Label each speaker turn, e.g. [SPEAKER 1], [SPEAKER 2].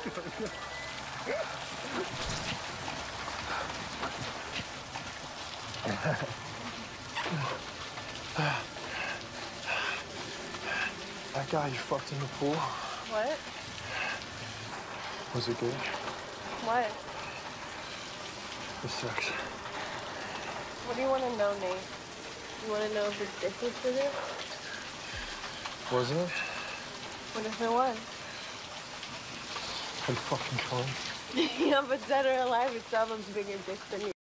[SPEAKER 1] that guy you fucked in the pool.
[SPEAKER 2] What?
[SPEAKER 1] Was it good?
[SPEAKER 2] What?
[SPEAKER 1] This sucks.
[SPEAKER 2] What do you want to know, Nate? You want to know if his dick was bigger?
[SPEAKER 1] Was it?
[SPEAKER 2] What if it was?
[SPEAKER 1] Pretty fucking fun.
[SPEAKER 2] yeah, but dead or alive, it has bigger dick than you.